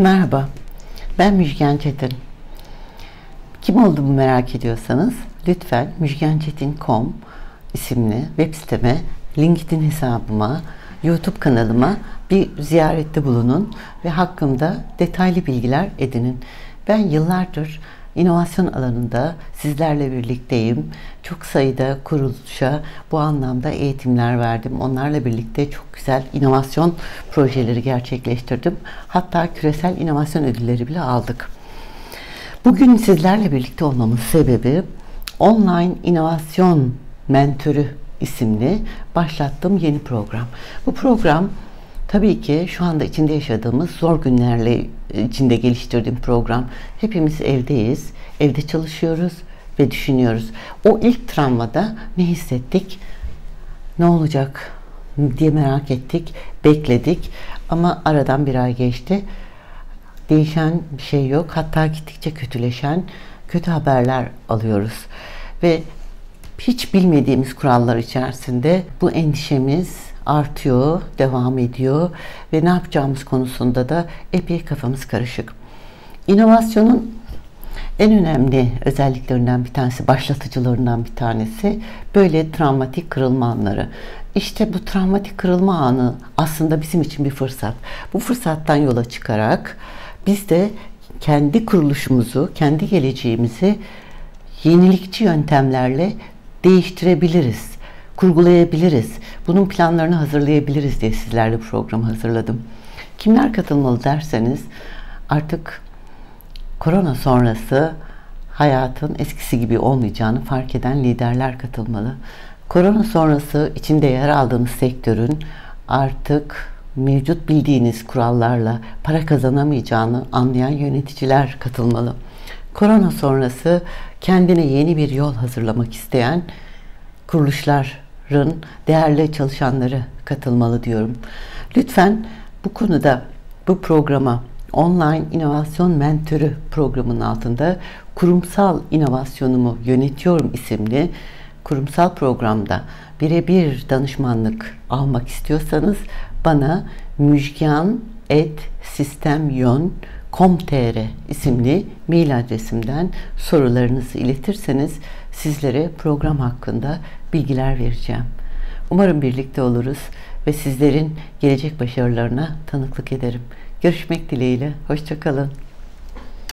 Merhaba, ben Müjgan Çetin. Kim olduğumu merak ediyorsanız lütfen müjgançetin.com isimli web siteme, LinkedIn hesabıma, YouTube kanalıma bir ziyarette bulunun ve hakkımda detaylı bilgiler edinin. Ben yıllardır inovasyon alanında sizlerle birlikteyim. Çok sayıda kuruluşa bu anlamda eğitimler verdim. Onlarla birlikte çok güzel inovasyon projeleri gerçekleştirdim. Hatta küresel inovasyon ödülleri bile aldık. Bugün sizlerle birlikte olmamın sebebi online inovasyon mentörü isimli başlattığım yeni program. Bu program tabii ki şu anda içinde yaşadığımız zor günlerle içinde geliştirdiğim program. Hepimiz evdeyiz, evde çalışıyoruz ve düşünüyoruz. O ilk travmada ne hissettik? Ne olacak diye merak ettik, bekledik ama aradan bir ay geçti. Değişen bir şey yok. Hatta gittikçe kötüleşen kötü haberler alıyoruz. Ve hiç bilmediğimiz kurallar içerisinde bu endişemiz artıyor, devam ediyor ve ne yapacağımız konusunda da epey kafamız karışık. İnovasyonun en önemli özelliklerinden bir tanesi, başlatıcılarından bir tanesi böyle travmatik kırılma anları. İşte bu travmatik kırılma anı aslında bizim için bir fırsat. Bu fırsattan yola çıkarak biz de kendi kuruluşumuzu, kendi geleceğimizi yenilikçi yöntemlerle değiştirebiliriz, kurgulayabiliriz. Bunun planlarını hazırlayabiliriz diye sizlerle programı hazırladım. Kimler katılmalı derseniz artık korona sonrası hayatın eskisi gibi olmayacağını fark eden liderler katılmalı. Korona sonrası içinde yer aldığınız sektörün artık mevcut bildiğiniz kurallarla para kazanamayacağını anlayan yöneticiler katılmalı. Korona sonrası kendine yeni bir yol hazırlamak isteyen kuruluşların değerli çalışanları katılmalı diyorum. Lütfen bu konuda bu programa Online İnovasyon Mentörü programının altında kurumsal inovasyonumu yönetiyorum isimli kurumsal programda birebir danışmanlık almak istiyorsanız bana müjgan et sistemyon.com.tr isimli mail adresimden sorularınızı iletirseniz sizlere program hakkında bilgiler vereceğim. Umarım birlikte oluruz ve sizlerin gelecek başarılarına tanıklık ederim. Görüşmek dileğiyle. Hoşçakalın.